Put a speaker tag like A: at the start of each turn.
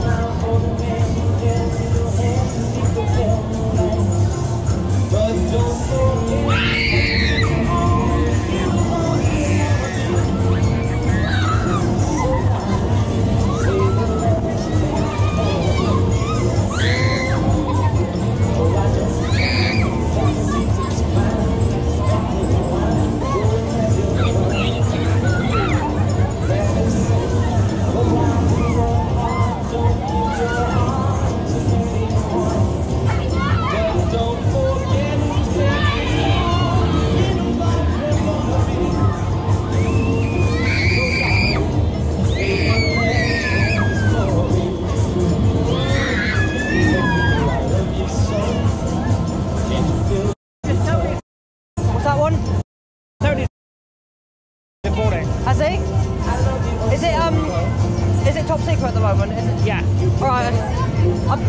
A: as well. that one? Tony bought. Has he? Is it um? Is it top secret at the moment? Is it?
B: Yeah.
A: All right. I'm...